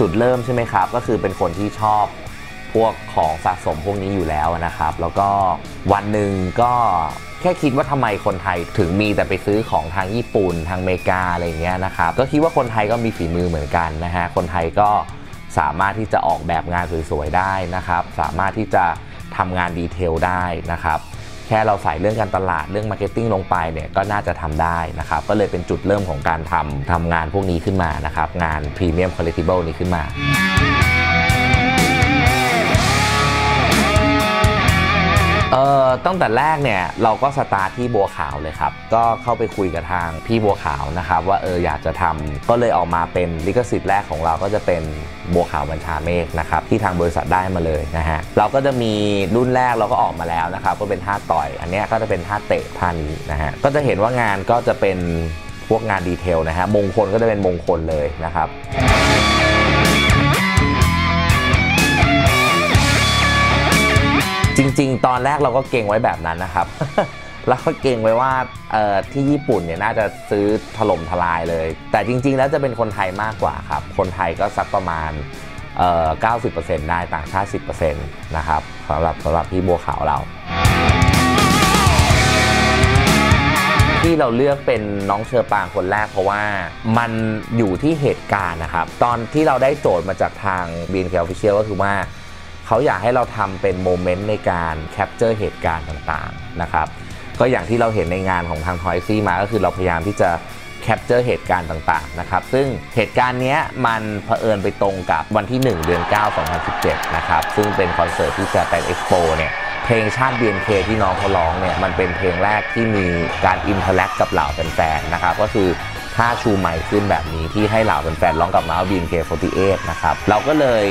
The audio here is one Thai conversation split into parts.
จุดเริ่มใช่ไหมครับ ก็คือเป็นคนที่ชอบพวกของสะสมพวกนี้อยู่แล้วนะครับ แล้วก็วันหนึ่งก็แค่คิดว่าทำไมคนไทยถึงมีแต่ไปซื้อของทางญี่ปุ่นทางอเมริกาอะไรเงี้ยนะครับ ก็คิดว่าคนไทยก็มีฝีมือเหมือนกันนะฮะ คนไทยก็สามารถที่จะออกแบบงานสวยๆได้นะครับ สามารถที่จะทำงาน detail ได้นะครับ แค่เราใส่เรื่องการตลาดเรื่อง marketing ลงไปเนี่ยก็น่าจะทำได้นะครับ ก็เลยเป็นจุดเริ่มของการทำทำงานพวกนี้ขึ้นมานะครับ งาน premium collectible นี้ขึ้นมา เอ่อตั้งแต่แรกเนี่ยเราก็สตาร์ทที่บัวขาวเลยครับ ก็เข้าไปคุยกับทางพี่บัวขาวนะครับ ว่าเอออยากจะทำก็เลยออกมาเป็นลิขสิทธิ์แรกของเราก็จะเป็นบัวขาวบัญชาเมฆนะครับที่ทางบริษัทได้มาเลยนะฮะเราก็จะมีรุ่นแรกเราก็ออกมาแล้วนะครับก็เป็นท่าต่อย อันเนี้ยก็จะเป็นท่าเตะท่านี้นะฮะก็จะเห็นว่างานก็จะเป็นพวกงานดีเทลนะฮะมงคลก็จะเป็นมงคลเลยนะครับ จริง ๆ ตอนแรกเราก็เก่งไว้แบบนั้นนะครับเราก็เก่งไว้ว่าที่ญี่ปุ่นเนี่ยน่าจะซื้อถล่มทลายเลย แต่จริง ๆ แล้วจะเป็นคนไทยมากกว่าครับ คนไทยก็สักประมาณเอ่อ90%ได้ต่างชาติ 10%นะครับสำหรับสำหรับพี่บัวขาวเราที่เราเลือกเป็นน้องเชอปางคนแรกเพราะว่ามันอยู่ที่เหตุการณ์นะครับ ตอนที่เราได้โจทย์มาจากทาง BNK Official ก็คือว่า เขาอยากให้เราทำเป็น moment ในการ capture เหตุการณ์ต่างๆนะครับก็อย่างที่เราเห็นในงานของทาง ToyLaxy มาก็คือเราพยายามที่จะ capture เหตุการณ์ต่างๆนะครับซึ่งเหตุการณ์นี้มันเผอิญไปตรงกับวันที่ 1 เดือน 9 2017 นะครับซึ่งเป็นคอนเสิร์ตที่จะเป็นเอ็กซ์โปเนี่ยเพลงชาติ BNK ที่น้องเขาร้องเนี่ยมันเป็นเพลงแรกที่มีการ interact กับเหล่าแฟนๆนะครับก็คือ ท่าชูไมค์ขึ้นแบบนี้ที่ให้เหล่าแฟนๆร้องกับมา BNK48 นะครับเราก็เลย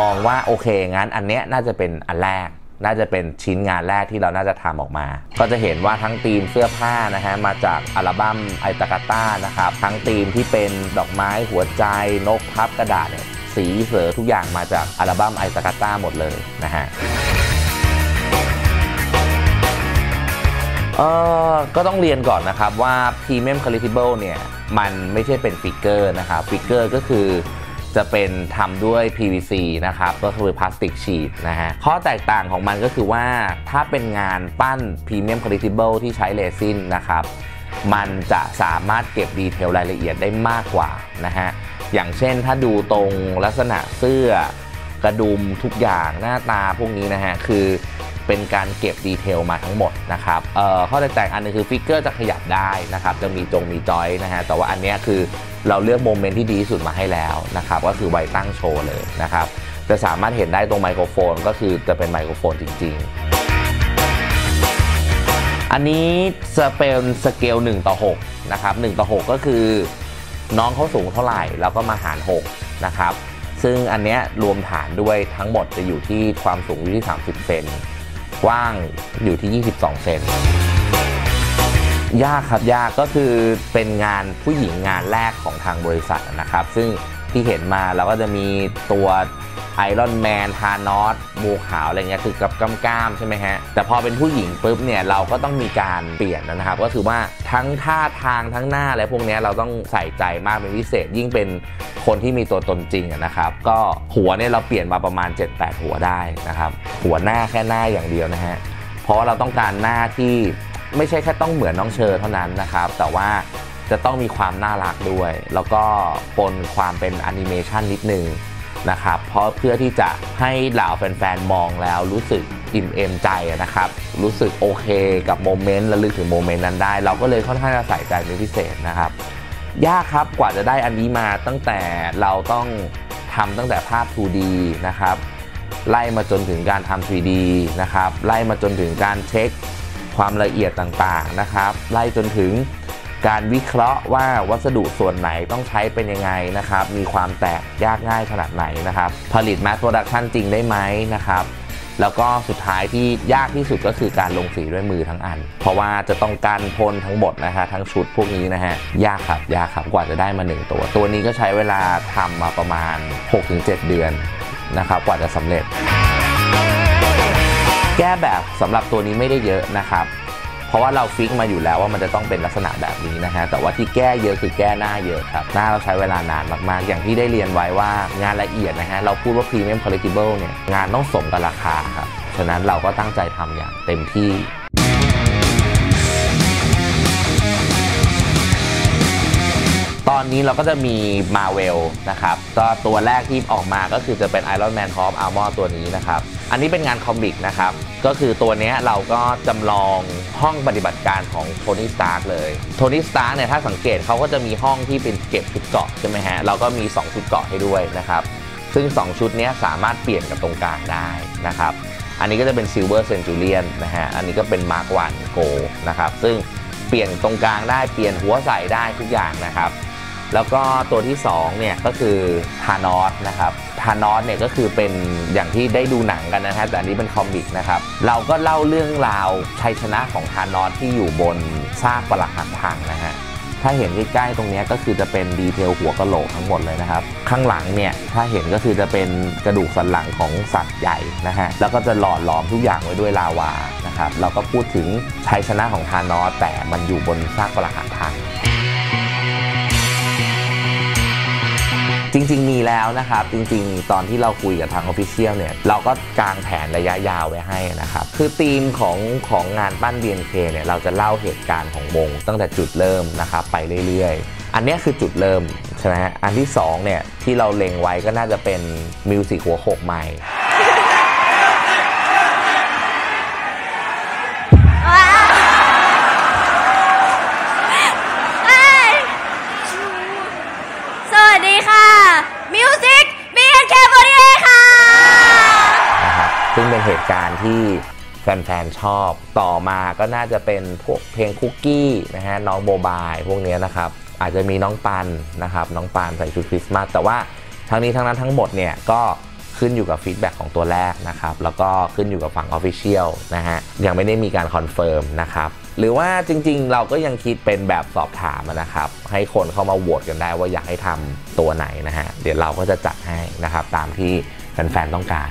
มองว่าโอเคงั้นอันเนี้ยน่าจะเป็นอันแรกน่าจะเป็นชิ้นงานแรกที่เราน่าจะทำออกมา ก็จะเห็นว่าทั้งธีมเสื้อผ้านะฮะ มาจากอัลบั้มไอตากาต้านะครับ ทั้งธีมที่เป็นดอกไม้หัวใจนกพับกระดาษเนี่ยสีเสือทุกอย่างมาจากอัลบั้มไอตากาต้าหมดเลยนะฮะ เออก็ต้องเรียนก่อนนะครับว่า Premium Collectible เนี่ยมันไม่ใช่เป็น figure นะครับ figure ก็คือจะเป็นทำด้วย PVC นะครับก็คือพลาสติกฉีดนะฮะข้อแตกต่างของมันก็คือว่าถ้าเป็นงานปั้น Premium Collectible ที่ใช้เรซินนะครับมันจะสามารถเก็บ detail รายละเอียดได้มากกว่านะฮะอย่างเช่นถ้าดูตรงลักษณะเสื้อกระดุมทุกอย่างหน้าตาพวกนี้นะฮะคือ เป็นการเก็บ detail มาทั้งหมดนะครับเอ่อข้อแตกต่างอันหนึงคือ figure จะขยับได้นะครับจะมีจงมีจอยนะฮะแต่ว่าอันนี้คือเราเลือก moment ที่ดีที่สุดมาให้แล้วนะครับก็คือไว้ตั้งโชว์เลยนะครับจะสามารถเห็นได้ตรงไมโครโฟนก็คือจะเป็นไมโครโฟนจริง ๆ อันนี้จะเป็นสเกล1ต่อ6นะครับ1ต่อ 6 ก็คือน้องเขาสูงเท่าไหร่ แล้วก็มาหาร6นะครับซึ่งอันเนี้ยรวมฐานด้วยทั้งหมดจะอยู่ที่ความสูงอยู่ที่ 30 เซน กว้างอยู่ที่ 22 เซนยากครับยากก็คือเป็นงานผู้หญิงงานแรกของทางบริษัทนะครับ ซึ่งที่เห็นมาเราก็จะมีตัว ไอรอนแมนทานอสมูขาวอะไรเงี้ยคือกับกล้ามๆใช่ไหมฮะ แต่พอเป็นผู้หญิงปุ๊บเนี่ยเราก็ต้องมีการเปลี่ยนนะครับ ก็คือว่าทั้งท่าทางทั้งหน้าอะไรพวกนี้เราต้องใส่ใจมากเป็นพิเศษ ยิ่งเป็นคนที่มีตัวตนจริงนะครับ ก็หัวเนี่ยเราเปลี่ยนมาประมาณ 7-8 หัวได้นะครับ หัวหน้าแค่หน้าอย่างเดียวนะฮะเพราะเราต้องการหน้าที่ไม่ใช่แค่ต้องเหมือนน้องเชอเท่านั้นนะครับ แต่ว่าจะต้องมีความน่ารักด้วย แล้วก็ปนความเป็นแอนิเมชันนิดนึง นะครับเพราะเพื่อที่จะให้เหล่าแฟนๆ มองแล้วรู้สึกอิ่มเอมใจนะครับ รู้สึกโอเคกับโมเมนต์และลึกถึงโมเมนต์นั้นได้ เราก็เลยค่อนข้างจะใส่ใจเป็นพิเศษนะครับ ยากครับกว่าจะได้อันนี้มาตั้งแต่เราต้องทำตั้งแต่ภาพ 2D นะครับ ไล่มาจนถึงการทำ 3D นะครับ ไล่มาจนถึงการเช็คความละเอียดต่างๆนะครับ ไล่จนถึง การวิเคราะห์ว่าวัสดุส่วนไหนต้องใช้เป็นยังไงนะครับ มีความแตกยากง่ายขนาดไหนนะครับ ผลิต mass production จริงได้ไหมนะครับ แล้วก็สุดท้ายที่ยากที่สุดก็คือการลงสีด้วยมือทั้งอัน เพราะว่าจะต้องการพ่นทั้งหมดนะฮะทั้งชุดพวกนี้นะฮะยากครับยากครับกว่าจะได้มา 1 ตัว ตัวนี้ก็ใช้เวลาทำมาประมาณ 6-7 เดือนนะครับ กว่าจะสำเร็จ แก้แบบสำหรับตัวนี้ไม่ได้เยอะนะครับ เพราะว่าเราฟิกมาอยู่แล้วว่ามันจะต้องเป็นลักษณะแบบนี้นะฮะแต่ว่าที่แก้เยอะคือแก้หน้าเยอะครับหน้าเราใช้เวลานานมากๆ อย่างที่ได้เรียนไว้ว่างานละเอียดนะฮะเราพูดว่า Premium Collectible เนี่ยงานต้องสมกับราคาครับฉะนั้นเราก็ตั้งใจทำอย่างเต็มที่ตอนนี้เราก็จะมี Marvel นะครับ ก็ตัวแรกที่ออกมาก็คือจะเป็น Iron Man Hall of Armor ตัวนี้นะครับ อันนี้เป็นงาน comic นะครับ ก็คือตัวนี้เราก็จำลองห้องปฏิบัติการของโทนี่สตาร์กเลย โทนี่สตาร์กเนี่ยถ้าสังเกตเขาก็จะมีห้องที่เป็นเก็บชุดเกราะใช่ไหมฮะ เราก็มี 2 ชุดเกราะให้ด้วยนะครับ ซึ่ง 2 ชุดนี้สามารถเปลี่ยนกับตรงกลางได้นะครับ อันนี้ก็จะเป็น Silver Centurion นะฮะ อันนี้ก็เป็น Mark 1 Go นะครับ ซึ่งเปลี่ยนตรงกลางได้ เปลี่ยนหัวใส่ได้ทุกอย่างนะครับ แล้วก็ตัวที่2เนี่ยก็คือทานอสนะครับทานอสเนี่ยก็คือเป็นอย่างที่ได้ดูหนังกันนะฮะแต่อันนี้เป็นคอมิกนะครับเราก็เล่าเรื่องราวชัยชนะของทานอสที่อยู่บนซากปรักหักพังนะฮะถ้าเห็นใกล้ๆตรงนี้ก็คือจะเป็นดีเทลหัวกะโหลกทั้งหมดเลยนะครับ ข้างหลังเนี่ยถ้าเห็นก็คือจะเป็นกระดูกสันหลังของสัตว์ใหญ่นะฮะแล้วก็จะหล่อหลอมทุกอย่างไว้ด้วยลาวานะครับเราก็พูดถึงชัยชนะของทานอสแต่มันอยู่บนซากปรักหักพัง จริง ๆ มีแล้วนะครับ จริง ๆ ตอนที่เราคุยกับทาง official เนี่ย เราก็กางแผนระยะยาวไว้ให้นะครับ คือธีมของของงานปั้น BNK เนี่ย เราจะเล่าเหตุการณ์ของวงตั้งแต่จุดเริ่มนะครับ ไปเรื่อย ๆ อันนี้คือจุดเริ่มใช่ไหมฮะอันที่2เนี่ยที่เราเล็งไว้ก็น่าจะเป็นมิวสิกหัวโขกใหม่ ที่แฟนๆชอบต่อมาก็น่าจะเป็นพวกเพลงคุกกี้นะฮะน้องโบบายพวกเนี้ยนะครับอาจจะมีน้องปันนะครับน้องปันใส่ชุดคริสต์มาสแต่ว่าทั้งนี้ทั้งนั้นทั้งหมดเนี่ยก็ขึ้นอยู่กับ feedback ของตัวแรกนะครับแล้วก็ขึ้นอยู่กับฝั่ง official นะฮะยังไม่ได้มีการ confirm นะครับหรือว่าจริงๆ เราก็ยังคิดเป็นแบบสอบถามนะครับ ให้คนเข้ามาโหวตกันได้ว่าอยากให้ทำตัวไหนนะฮะเดี๋ยวเราก็จะจัดให้นะครับตามที่แฟนๆต้องการ